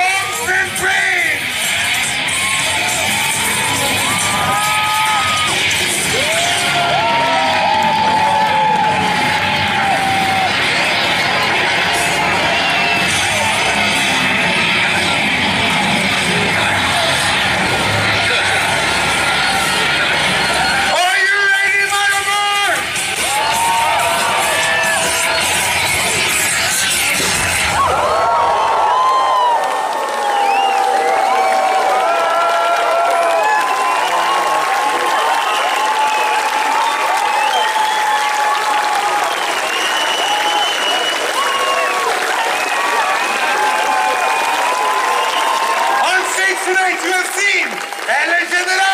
comes from prayer. Eğlenceler